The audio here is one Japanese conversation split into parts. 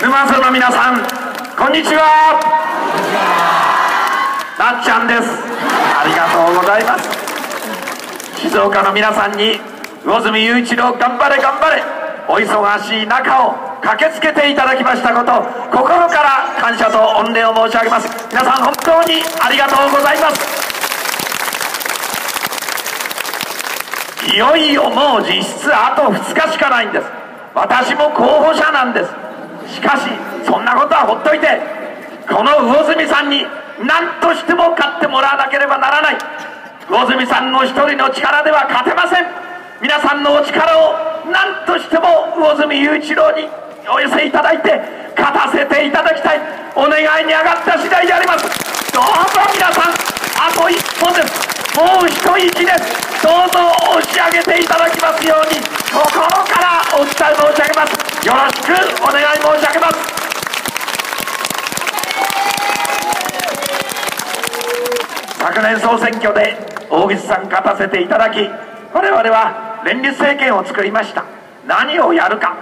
沼津の皆さんこんにちは。なっちゃんです。ありがとうございます。静岡の皆さんに魚住雄一郎頑張れ頑張れ。お忙しい中を駆けつけていただきましたこと心から感謝と御礼を申し上げます。皆さん本当にありがとうございます。いよいよもう実質あと2日しかないんです。私も候補者なんです。しかしそんなことはほっといてこの魚住さんに何としても勝ってもらわなければならない。魚住さんの一人の力では勝てません。皆さんのお力を何としても魚住雄一郎にお寄せいただいて勝たせていただきたい。お願いに上がった次第であります。どうぞ皆さんあと一歩です。もう一息です。どうぞ押し上げていただきますように心からお伝え申し上げますよろしくお願い申し上げます昨年総選挙で大口さん勝たせていただき我々は連立政権を作りました。何をやるか。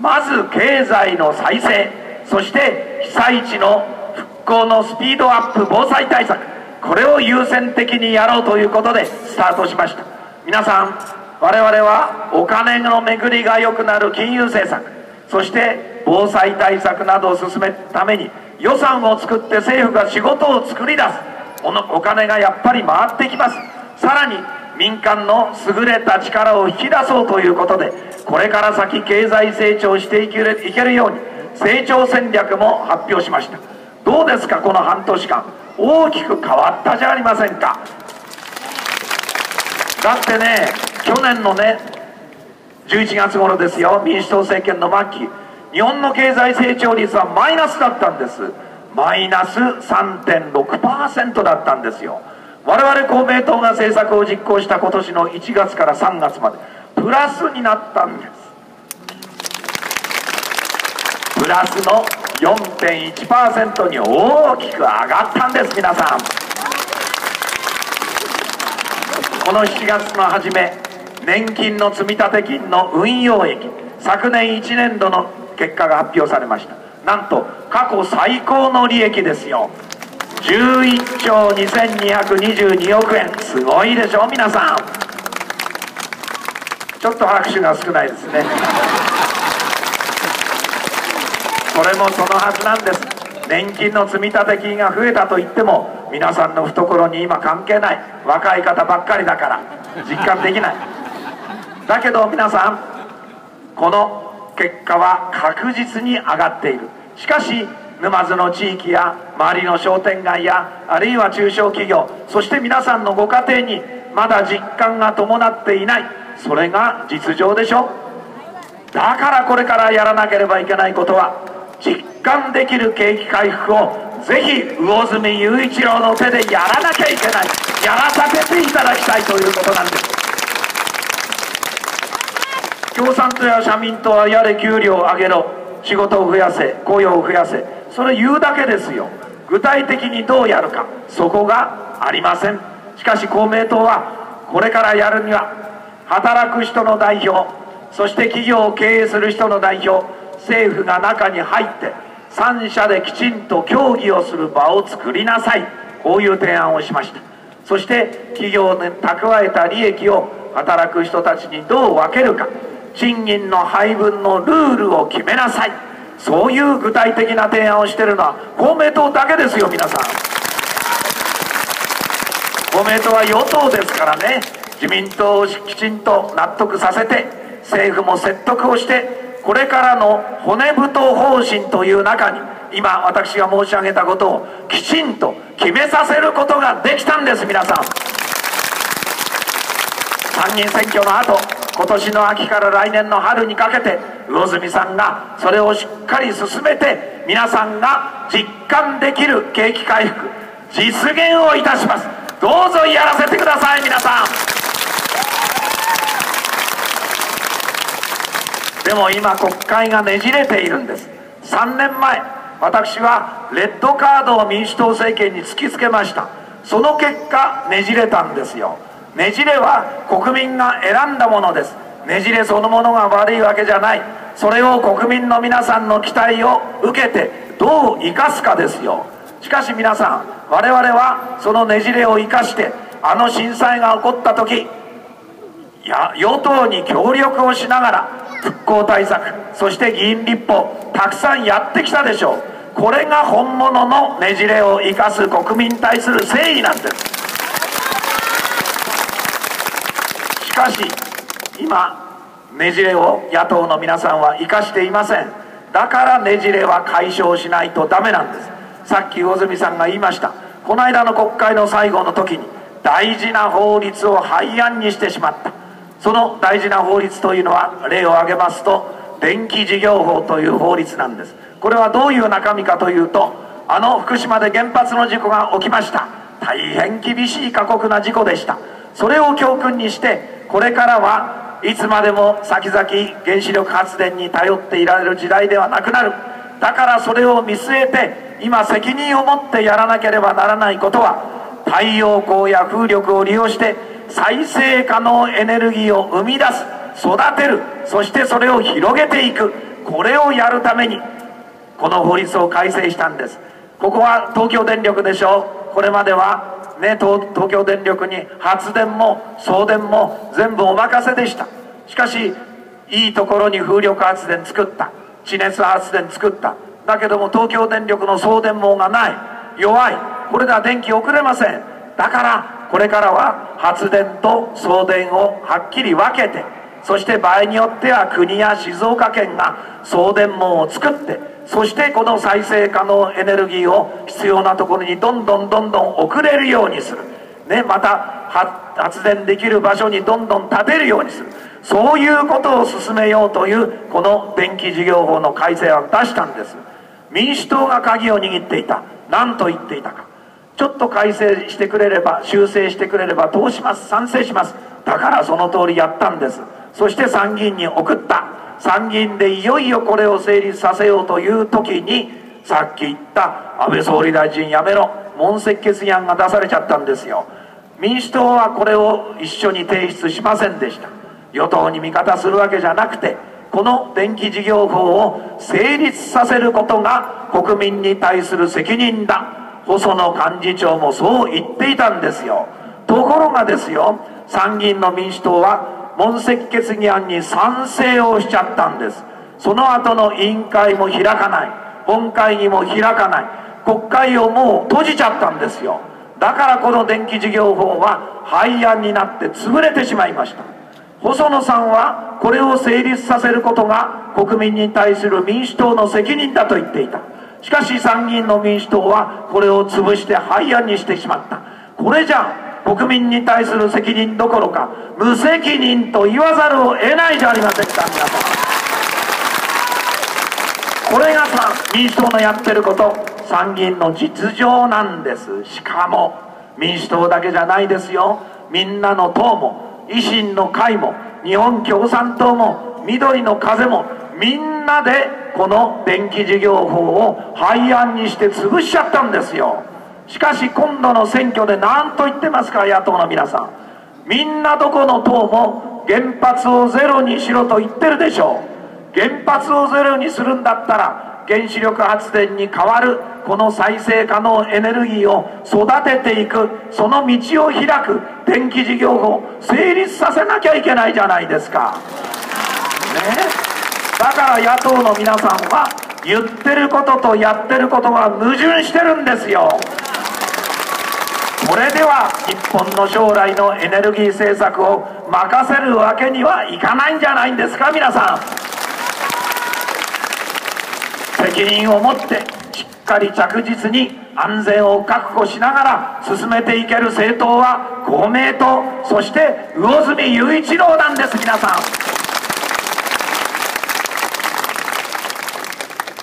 まず経済の再生。そして被災地の復興のスピードアップ防災対策。これを優先的にやろうということでスタートしました。皆さん我々はお金の巡りが良くなる金融政策。そして防災対策などを進めるために予算を作って政府が仕事を作り出す。お金がやっぱり回ってきます。さらに民間の優れた力を引き出そうということでこれから先経済成長していけいけるように成長戦略も発表しました。どうですかこの半年間。大きく変わったじゃありませんか。だってね去年のね11月頃ですよ。民主党政権の末期。日本の経済成長率はマイナスだったんです。マイナス3.6%だったんですよ。我々公明党が政策を実行した今年の1月から3月まで。プラスになったんです。プラスの4.1%に大きく上がったんです皆さん。この7月の初め年金の積立金の運用益昨年1年度の結果が発表されました。なんと過去最高の利益ですよ。11兆2222億円。すごいでしょ皆さん。ちょっと拍手が少ないですね。これもそのはずなんです。年金の積立金が増えたといっても皆さんの懐に今関係ない。若い方ばっかりだから実感できない。だけど皆さんこの結果は確実に上がっている。しかし沼津の地域や周りの商店街やあるいは中小企業そして皆さんのご家庭にまだ実感が伴っていないそれが実情でしょ。だからこれからやらなければいけないことは実感できる景気回復をぜひ魚住雄一郎の手でやらなきゃいけないやらさせていただきたいということなんです。共産党や社民党はやれ給料を上げろ。仕事を増やせ雇用を増やせそれ言うだけですよ。具体的にどうやるかそこがありません。しかし公明党はこれからやるには働く人の代表そして企業を経営する人の代表政府が中に入って3社できちんと協議をする場を作りなさい。こういう提案をしました。そして企業に蓄えた利益を働く人たちにどう分けるか。賃金の配分のルールを決めなさい。そういう具体的な提案をしてるのは公明党だけですよ皆さん。公明党は与党ですからね。自民党をきちんと納得させて政府も説得をしてこれからの骨太方針という中に今私が申し上げたことをきちんと決めさせることができたんです皆さん。参議院選挙の後今年の秋から来年の春にかけて魚住さんがそれをしっかり進めて皆さんが実感できる景気回復実現をいたします。どうぞやらせてください皆さん。でも今国会がねじれているんです。3年前私はレッドカードを民主党政権に突きつけました。その結果ねじれたんですよ。ねじれは国民が選んだものです。ねじれそのものが悪いわけじゃない。それを国民の皆さんの期待を受けてどう生かすかですよ。しかし皆さん我々はそのねじれを生かしてあの震災が起こった時や与党に協力をしながら復興対策そして議員立法たくさんやってきたでしょう。これが本物のねじれを生かす国民に対する誠意なんですしかし今ねじれを野党の皆さんは生かしていません。だからねじれは解消しないとダメなんです。さっき魚住さんが言いました。この間の国会の最後の時に大事な法律を廃案にしてしまった。その大事な法律というのは例を挙げますと電気事業法という法律なんです。これはどういう中身かというとあの福島で原発の事故が起きました。大変厳しい過酷な事故でした。それを教訓にしてこれからはいつまでも先々原子力発電に頼っていられる時代ではなくなる。だからそれを見据えて今責任を持ってやらなければならないことは太陽光や風力を利用して再生可能エネルギーを生み出す育てるそしてそれを広げていく。これをやるためにこの法律を改正したんです。ここは東京電力でしょう。これまではね東東京電力に発電も送電も全部お任せでした。しかしいいところに風力発電作った。地熱発電作った。だけども東京電力の送電網がない。弱い。これでは電気送れません。だからこれからは発電と送電をはっきり分けてそして場合によっては国や静岡県が送電網を作ってそしてこの再生可能エネルギーを必要なところにどんどんどんどん送れるようにする、ね、また発電できる場所にどんどん建てるようにする。そういうことを進めようというこの電気事業法の改正案を出したんです。民主党が鍵を握っていた。何と言っていたか。ちょっと改正してくれれば修正してくれれば通します賛成します。だからその通りやったんです。そして参議院に送った。参議院でいよいよこれを成立させようという時にさっき言った安倍総理大臣辞めろ問責決議案が出されちゃったんですよ。民主党はこれを一緒に提出しませんでした。与党に味方するわけじゃなくてこの電気事業法を成立させることが国民に対する責任だ。細野幹事長もそう言っていたんですよ。ところがですよ参議院の民主党は問責決議案に賛成をしちゃったんです。その後の委員会も開かない。本会議も開かない。国会をもう閉じちゃったんですよ。だからこの電気事業法は廃案になって潰れてしまいました。細野さんはこれを成立させることが国民に対する民主党の責任だと言っていた。しかし参議院の民主党はこれを潰して廃案にしてしまった。これじゃ国民に対する責任どころか無責任と言わざるを得ないじゃありませんか皆さん。これがさ民主党のやってること。参議院の実情なんです。しかも民主党だけじゃないですよ。みんなの党も維新の会も日本共産党も緑の風もみんなでこの電気事業法を廃案にして潰しちゃったんですよ。しかし今度の選挙で何と言ってますか野党の皆さん。みんなどこの党も原発をゼロにしろと言ってるでしょう。原発をゼロにするんだったら原子力発電に代わるこの再生可能エネルギーを育てていくその道を開く電気事業法成立させなきゃいけないじゃないですか。ね。だから野党の皆さんは言ってることとやってることが矛盾してるんですよ。これでは日本の将来のエネルギー政策を任せるわけにはいかないんじゃないんですか皆さん。責任を持ってしっかり着実に安全を確保しながら進めていける政党は公明党そして魚住雄一郎なんです皆さん。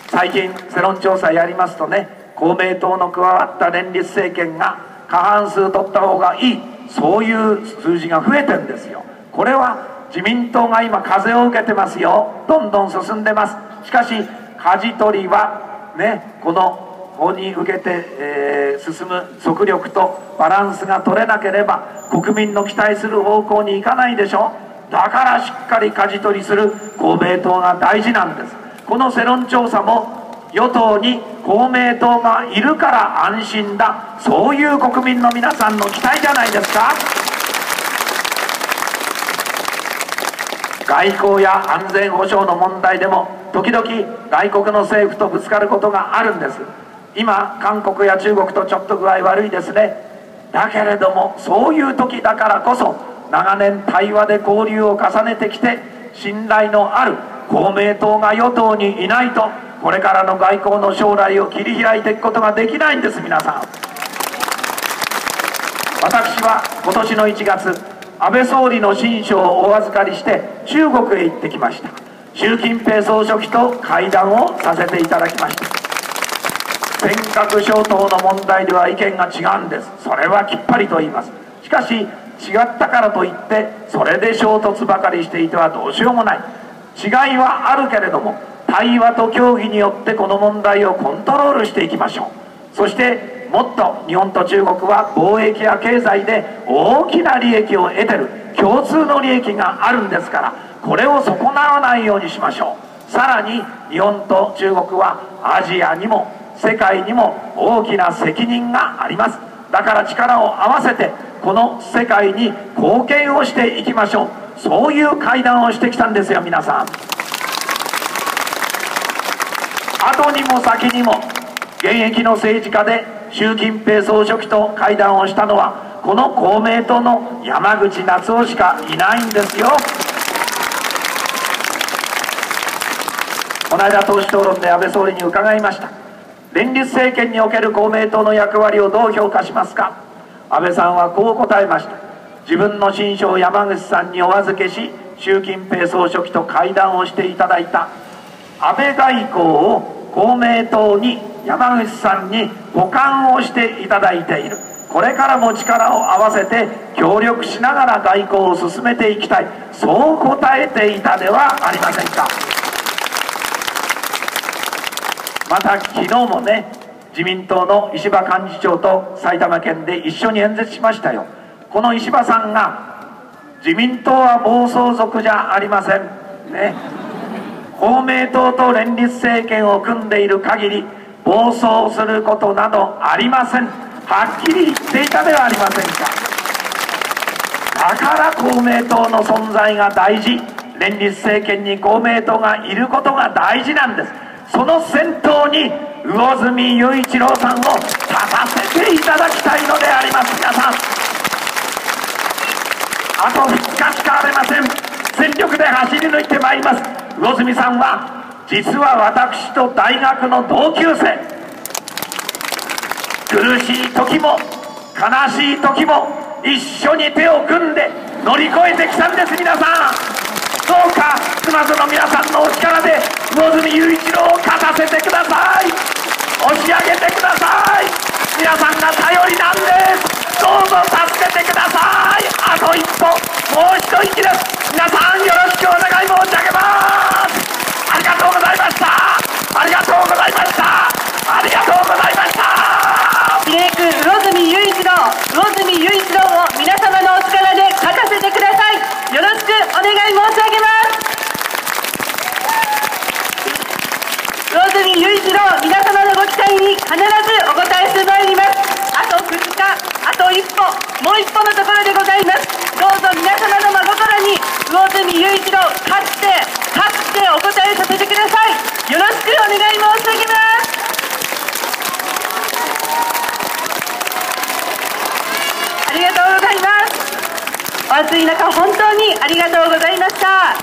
最近世論調査やりますとね公明党の加わった連立政権が過半数取った方がいい。そういう数字が増えてんですよ。これは自民党が今風を受けてますよ。どんどん進んでます。しかし舵取りはねこの法に受けて、えー、進む速力とバランスが取れなければ国民の期待する方向に行かないでしょ。だからしっかり舵取りする。公明党が大事なんです。この世論調査も与党に公明党がいるから安心だ。そういう国民の皆さんの期待じゃないですか。外交や安全保障の問題でも時々外国の政府とぶつかることがあるんです。今韓国や中国とちょっと具合悪いですね。だけれどもそういう時だからこそ長年対話で交流を重ねてきて信頼のある公明党が与党にいないとこれからの外交の将来を切り開いていくことができないんです皆さん。私は今年の1月安倍総理の親書をお預かりして中国へ行ってきました。習近平総書記と会談をさせていただきました。尖閣諸島の問題では意見が違うんです。それはきっぱりと言います。しかし違ったからといってそれで衝突ばかりしていてはどうしようもない。違いはあるけれども対話と協議によってこの問題をコントロールしていきましょう。そしてもっと日本と中国は貿易や経済で大きな利益を得てる。共通の利益があるんですからこれを損なわないようにしましょう。さらに日本と中国はアジアにも世界にも大きな責任があります。だから力を合わせてこの世界に貢献をしていきましょう。そういう会談をしてきたんですよ皆さん。後にも先にも現役の政治家で習近平総書記と会談をしたのはこの公明党の山口夏夫しかいないんですよ。この間党首討論で安倍総理に伺いました。連立政権における公明党の役割をどう評価しますか。安倍さんはこう答えました。自分の親書を山口さんにお預けし習近平総書記と会談をしていただいた。安倍外交を公明党に山口さんに補完をしていただいている。これからも力を合わせて協力しながら外交を進めていきたい。そう答えていたではありませんか。また昨日もね自民党の石破幹事長と埼玉県で一緒に演説しましたよ。この石破さんが自民党は暴走族じゃありません。ね。公明党と連立政権を組んでいる限り暴走することなどありません。はっきり言っていたではありませんか。だから公明党の存在が大事。連立政権に公明党がいることが大事なんです。その先頭に魚住雄一郎さんを立たせていただきたいのであります。皆さん。あと2日しかありません。全力で走り抜いてまいります。魚住さんは実は私と大学の同級生。苦しい時も悲しい時も一緒に手を組んで乗り越えてきたんです皆さん。どうか妻との皆さんのお力で魚住雄一郎を勝たせてください。押し上げてください。皆さんが頼りなんです。どうぞ助けてください。いあと一歩。もう一息です。皆さんよろしくお願い申し上げます。ありがとうございました。ありがとうございましたありがとうございました比例区魚住雄一郎魚住雄一郎を皆様のお力で勝たせてくださいよろしくお願い申し上げます魚住雄一郎皆様のご期待に必ずお答えしてまいりますあと2日あと一歩もう一歩のところでございますどうぞ皆様の真心に魚住雄一郎勝って勝ってお答えさせてくださいよろしくお願い申し上げますありがとうございますお暑い中本当にありがとうございました。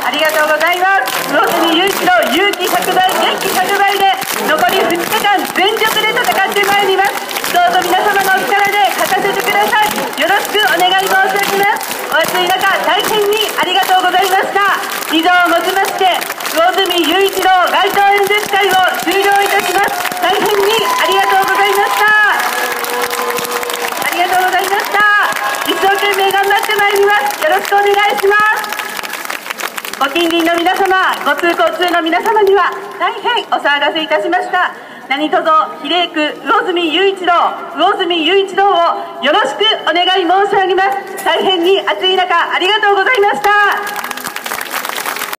ありがとうございます。魚住雄一郎勇気100倍元気100倍で残り2日間全力で戦ってまいります。どうぞ皆様のお力で勝たせてください。よろしくお願い申し上げます。お暑い中大変にありがとうございました。以上をもちまして魚住雄一郎街頭演説会を終了いたします大変にありがとうございましたありがとうございました一生懸命頑張ってまいりますよろしくお願いしますご近隣の皆様ご通行中の皆様には大変お騒がせいたしました。何卒比例区魚住雄一郎魚住雄一郎をよろしくお願い申し上げます。大変に暑い中ありがとうございました。